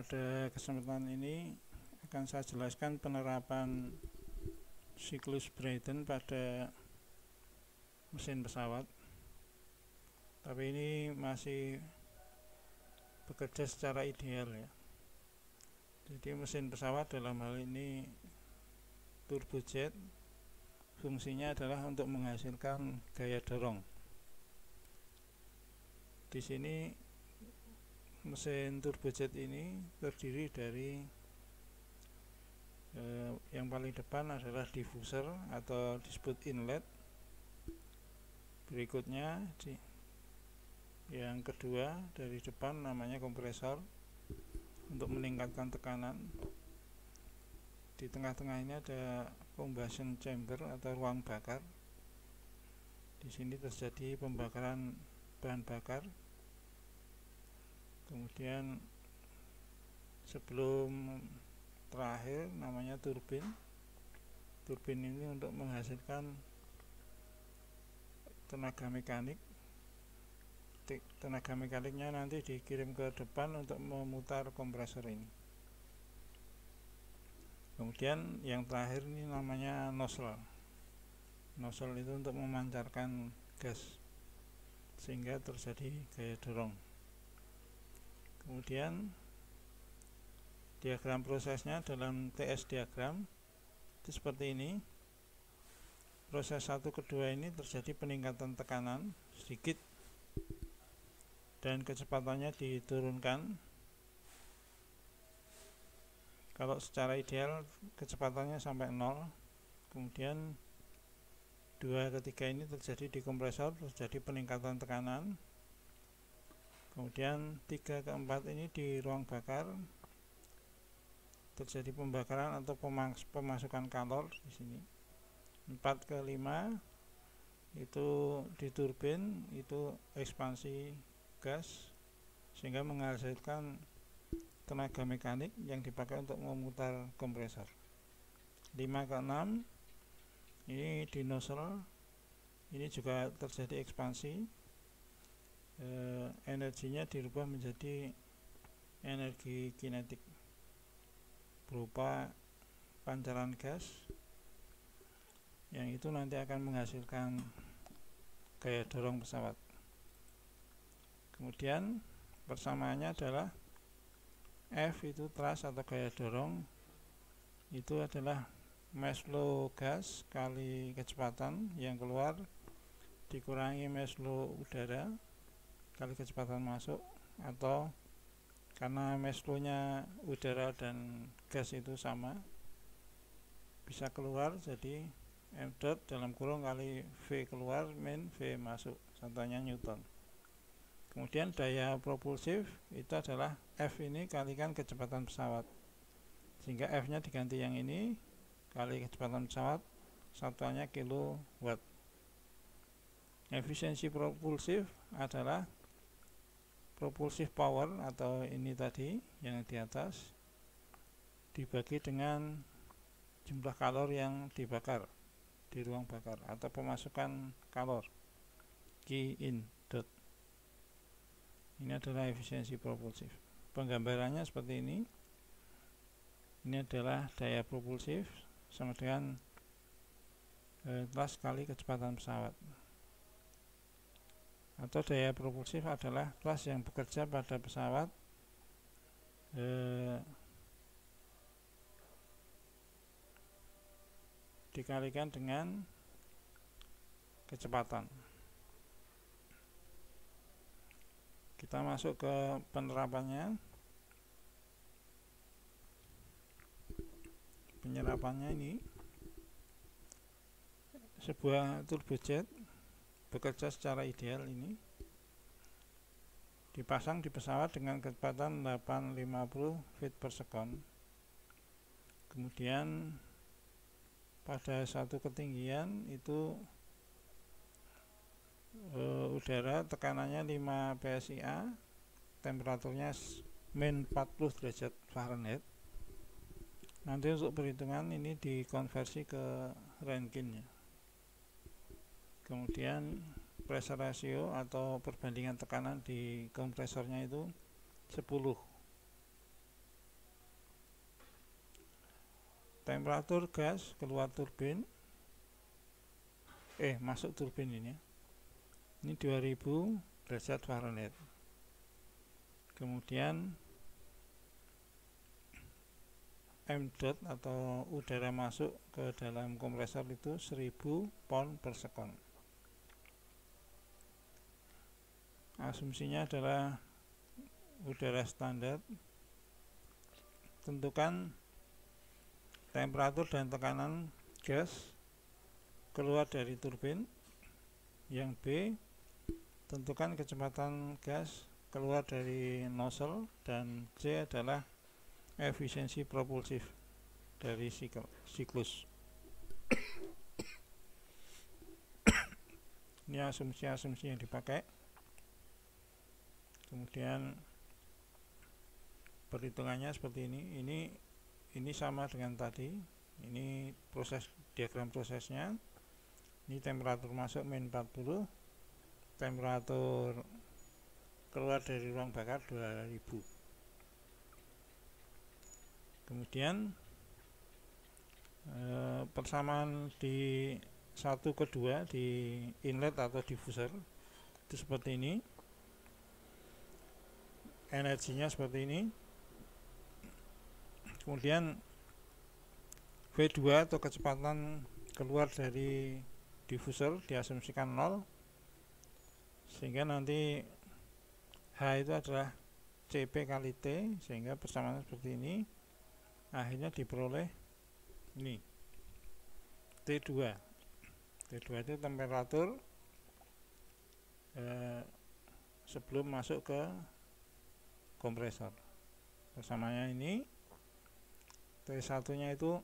pada kesempatan ini akan saya jelaskan penerapan siklus Brayton pada mesin pesawat. Tapi ini masih bekerja secara ideal ya. Jadi mesin pesawat dalam hal ini turbojet fungsinya adalah untuk menghasilkan gaya dorong. Di sini mesin turbojet ini terdiri dari eh, yang paling depan adalah diffuser atau disebut inlet. Berikutnya di yang kedua dari depan namanya kompresor untuk meningkatkan tekanan. Di tengah-tengah ini ada combustion chamber atau ruang bakar. Di sini terjadi pembakaran bahan bakar kemudian sebelum terakhir namanya turbin. Turbin ini untuk menghasilkan tenaga mekanik. Tenaga mekaniknya nanti dikirim ke depan untuk memutar kompresor ini. Kemudian yang terakhir ini namanya nozzle. Nozzle itu untuk memancarkan gas sehingga terjadi gaya dorong kemudian diagram prosesnya dalam TS diagram itu seperti ini. Proses satu kedua ini terjadi peningkatan tekanan sedikit dan kecepatannya diturunkan. Kalau secara ideal kecepatannya sampai 0 kemudian dua ketiga ini terjadi di kompresor terjadi peningkatan tekanan kemudian tiga keempat ini di ruang bakar. Terjadi pembakaran atau pemasukan kalor di sini. 4 ke 5 itu di turbin itu ekspansi gas sehingga menghasilkan tenaga mekanik yang dipakai untuk memutar kompresor. 5 ke 6 ini di nozzle ini juga terjadi ekspansi e, energinya dirubah menjadi energi kinetik berupa pancaran gas yang itu nanti akan menghasilkan gaya dorong pesawat. Kemudian persamaannya adalah F itu thrust atau gaya dorong. Itu adalah mass flow gas kali kecepatan yang keluar dikurangi mass flow udara kali kecepatan masuk atau karena mass udara dan gas itu sama bisa keluar jadi m dot dalam kurung kali V keluar min V masuk contohnya Newton. Kemudian daya propulsif itu adalah F ini kalikan kecepatan pesawat. Sehingga F nya diganti yang ini kali kecepatan pesawat satuannya kilowatt. Efisiensi propulsif adalah propulsif power atau ini tadi yang di atas dibagi dengan jumlah kalor yang dibakar di ruang bakar atau pemasukan kalor. Q in dot. Ini adalah efisiensi propulsif. Penggambarannya seperti ini. Ini adalah daya propulsif sama dengan eh, kelas kali kecepatan pesawat atau daya propulsif adalah kelas yang bekerja pada pesawat eh, dikalikan dengan kecepatan. Kita masuk ke penerapannya. Penyerapannya ini sebuah turbojet bekerja secara ideal ini dipasang di pesawat dengan kecepatan 850 feet per second kemudian pada satu ketinggian itu uh, udara tekanannya 5 PSIA temperaturnya min 40 derajat Fahrenheit nanti untuk perhitungan ini dikonversi ke Rankine. Kemudian pressure ratio atau perbandingan tekanan di kompresornya itu 10 temperatur gas keluar turbin. Eh masuk turbin ini ini 2000 derajat Fahrenheit. Kemudian M dot atau udara masuk ke dalam kompresor itu 1000 pound per second asumsinya adalah udara standar tentukan temperatur dan tekanan gas keluar dari turbin yang B tentukan kecepatan gas keluar dari nozzle dan C adalah efisiensi propulsif dari siklus. Ini asumsi-asumsi yang dipakai kemudian perhitungannya seperti ini. Ini ini sama dengan tadi. Ini proses diagram prosesnya. Ini temperatur masuk min 40 temperatur keluar dari ruang bakar 2000 kemudian eh, persamaan di satu kedua di inlet atau diffuser itu seperti ini energinya seperti ini kemudian V2 atau kecepatan keluar dari diffuser diasumsikan 0 sehingga nanti H itu adalah CP kali T sehingga persamaan seperti ini akhirnya diperoleh ini T2 T2 itu temperatur eh, sebelum masuk ke kompresor. Bersamanya ini T1 nya itu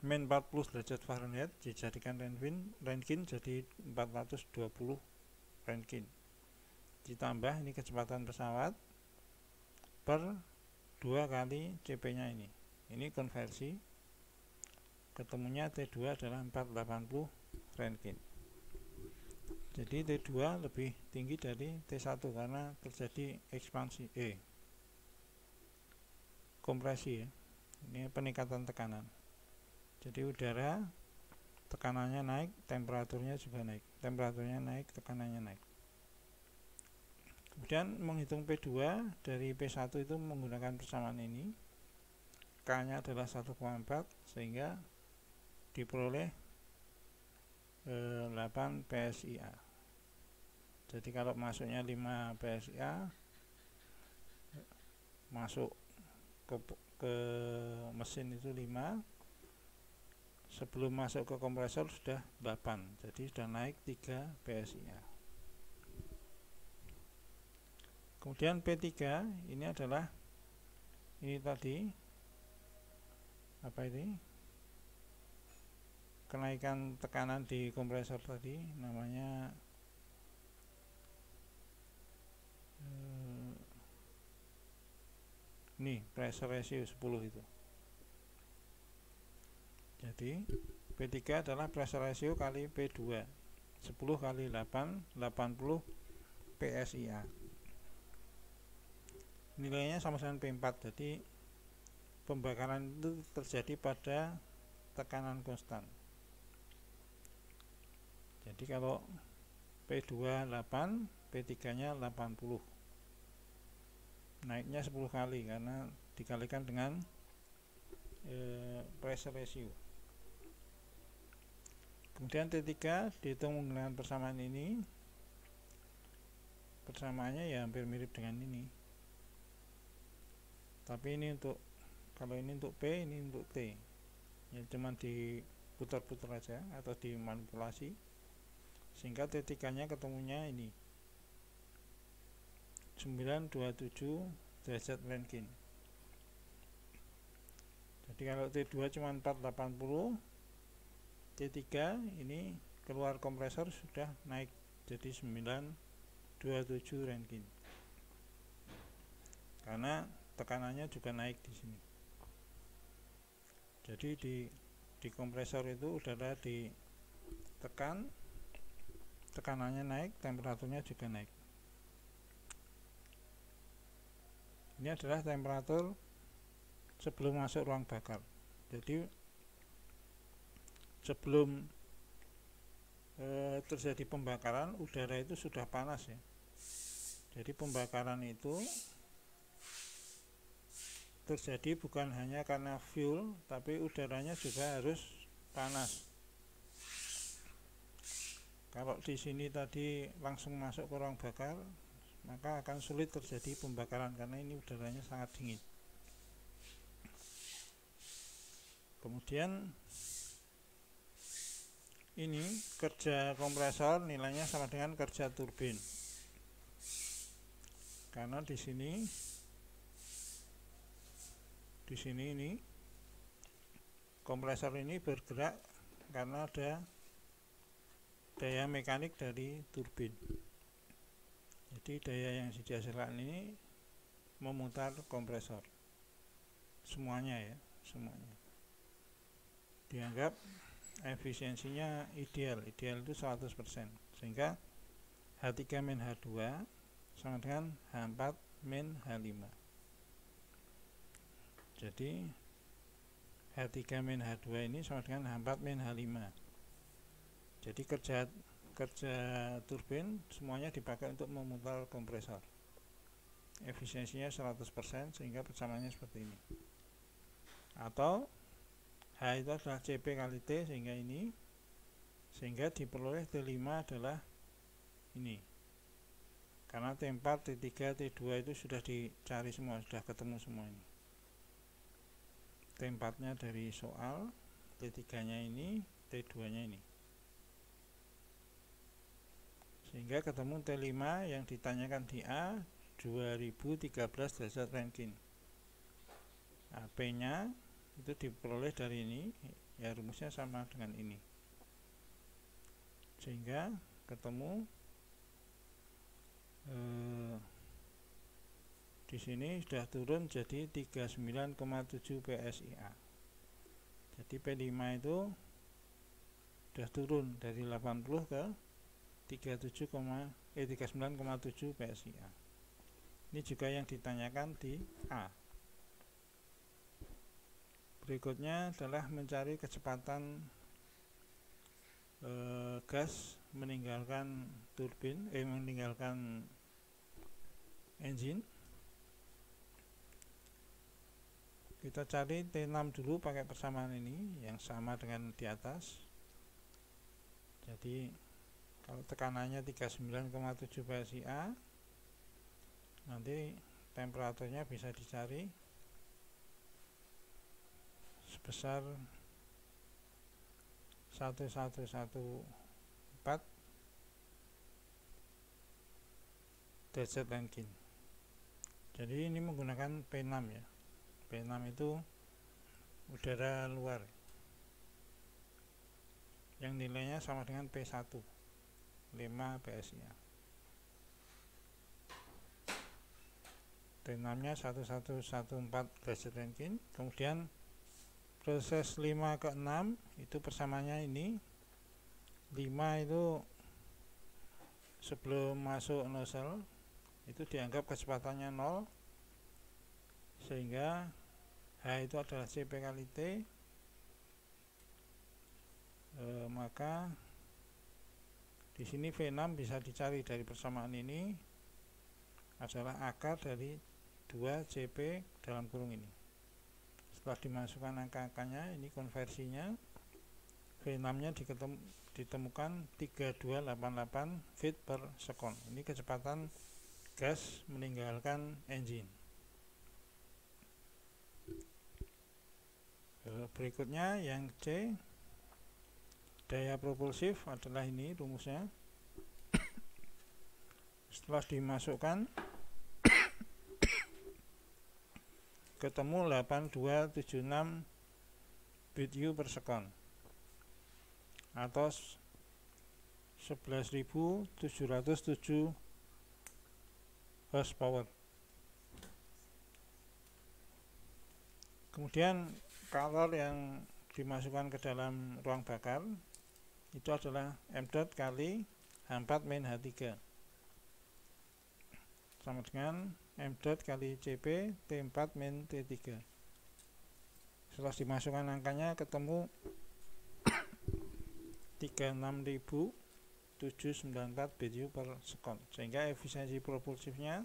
min 40 derajat Fahrenheit dijadikan Rankine, Rankine jadi 420 Rankine ditambah ini kecepatan pesawat per dua kali CP nya ini. Ini konversi ketemunya T2 adalah 480 Rankine jadi T2 lebih tinggi dari T1 karena terjadi ekspansi E. Kompresi ya. Ini peningkatan tekanan. Jadi udara tekanannya naik temperaturnya juga naik. Temperaturnya naik tekanannya naik. Kemudian menghitung P2 dari P1 itu menggunakan persamaan ini. K nya adalah 1,4 sehingga diperoleh eh, 8 PSIA jadi kalau masuknya 5 PSIA masuk ke, ke mesin itu 5 sebelum masuk ke kompresor sudah 8 jadi sudah naik 3 PSIA kemudian P3 ini adalah ini tadi apa ini? Kenaikan tekanan di kompresor tadi namanya eh, ini pressure ratio 10 itu. Jadi P3 adalah pressure ratio kali P2 10 kali 8 80 PSIA nilainya sama dengan P4 jadi pembakaran itu terjadi pada tekanan konstan. Jadi kalau P2 8 P3 nya 80 naiknya 10 kali karena dikalikan dengan e, pressure ratio. Kemudian T3 dihitung menggunakan persamaan ini. Persamaannya ya hampir mirip dengan ini. Tapi ini untuk kalau ini untuk P ini untuk T. Ya cuma diputar-putar aja atau dimanipulasi. Sehingga T3 nya ketemunya ini 927 derajat Rankine jadi kalau T2 cuma 480 T3 ini keluar kompresor sudah naik jadi 927 Rankine karena tekanannya juga naik di sini. Jadi di di kompresor itu udara ditekan tekanannya naik temperaturnya juga naik ini adalah temperatur sebelum masuk ruang bakar. Jadi sebelum e, terjadi pembakaran udara itu sudah panas ya. Jadi pembakaran itu terjadi bukan hanya karena fuel tapi udaranya juga harus panas. Kalau di sini tadi langsung masuk ke ruang bakar maka akan sulit terjadi pembakaran karena ini udaranya sangat dingin. Kemudian ini kerja kompresor nilainya sama dengan kerja turbin. Karena di sini di sini ini kompresor ini bergerak karena ada daya mekanik dari turbin jadi daya yang dihasilkan ini memutar kompresor. Semuanya ya semuanya. Dianggap efisiensinya ideal ideal itu 100% sehingga H3 min H2 sama dengan H4 min H5 jadi H3 min H2 ini sama dengan H4 min H5 jadi kerja kerja turbin semuanya dipakai untuk memutar kompresor. Efisiensinya 100% sehingga persamaannya seperti ini. Atau H itu adalah CP kali T sehingga ini sehingga diperoleh T5 adalah ini. Karena T4, T3, T2 itu sudah dicari semua sudah ketemu semua ini. T4 nya dari soal T3 nya ini T2 nya ini sehingga ketemu T5 yang ditanyakan di A 2013 derajat Rankine nah, P nya itu diperoleh dari ini ya rumusnya sama dengan ini. Sehingga ketemu eh, di sini sudah turun jadi 39,7 PSIA jadi P5 itu sudah turun dari 80 ke 37, eh 39,7 PSIA ini juga yang ditanyakan di A. Berikutnya adalah mencari kecepatan e, gas meninggalkan turbin eh meninggalkan engine. Kita cari T6 dulu pakai persamaan ini yang sama dengan di atas. Jadi kalau tekanannya 39,7 PSIA nanti temperaturnya bisa dicari sebesar 1114 derajat Rankine jadi ini menggunakan P6 ya. P6 itu udara luar. Yang nilainya sama dengan P1 5 PSI T6 nya 1114 derajat Rankine kemudian proses 5 ke 6 itu persamanya ini. 5 itu sebelum masuk nozzle itu dianggap kecepatannya 0 sehingga H itu adalah CP kali T. E, maka di sini V6 bisa dicari dari persamaan ini adalah akar dari 2 CP dalam kurung ini. Setelah dimasukkan angka-angkanya ini konversinya. V6 nya ditemukan 3288 feet per second. Ini kecepatan gas meninggalkan engine. Berikutnya yang C daya propulsif adalah ini rumusnya. Setelah dimasukkan ketemu 8276 BTU per second atau 11.707 horsepower. Kemudian kalor yang dimasukkan ke dalam ruang bakar itu adalah M dot kali H4 min H3 sama dengan M dot kali CP T4 min T3 setelah dimasukkan angkanya ketemu 36.794 BTU per sekon. Sehingga efisiensi propulsifnya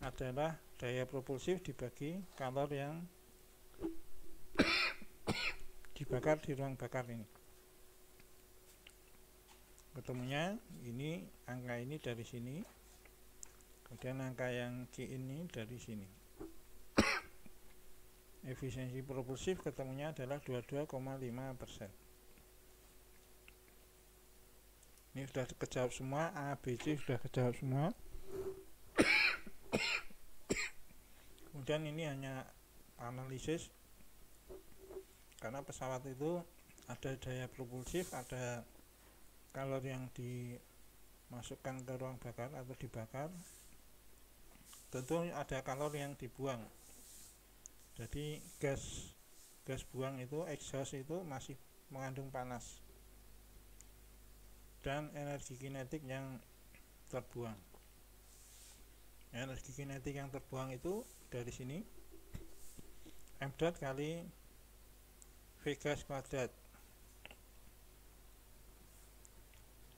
adalah daya propulsif dibagi kalor yang dibakar di ruang bakar ini ketemunya ini angka ini dari sini kemudian angka yang Q ini dari sini. Efisiensi propulsif ketemunya adalah 22,5 persen. Ini sudah kejawab semua A, B, C sudah kejawab semua. Kemudian ini hanya analisis. Karena pesawat itu ada daya propulsif ada kalori yang dimasukkan ke ruang bakar atau dibakar tentu ada kalori yang dibuang. Jadi gas gas buang itu exhaust itu masih mengandung panas. Dan energi kinetik yang terbuang. Energi kinetik yang terbuang itu dari sini m dot kali V gas kuadrat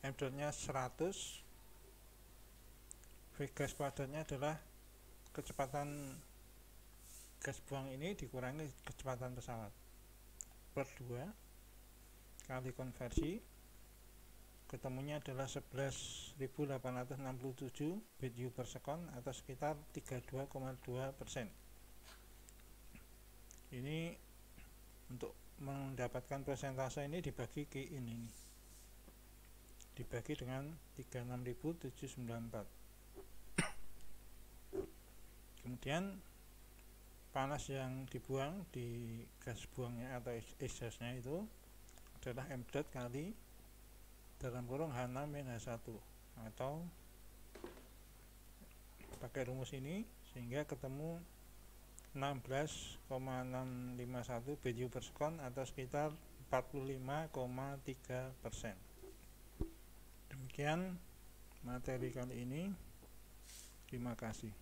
M nya 100 V gas kuadratnya adalah kecepatan gas buang ini dikurangi kecepatan pesawat. Per 2 kali konversi. Ketemunya adalah 11.867 BTU per sekon atau sekitar 32,2 persen. Ini untuk mendapatkan persentase ini dibagi ke ini. Dibagi dengan 36794 kemudian panas yang dibuang di gas buangnya atau exhaustnya itu adalah M dot kali dalam kurung H6 min H1 atau pakai rumus ini sehingga ketemu 16,651 BTU per sekon atau sekitar 45,3 persen demikian materi kali ini. Terima kasih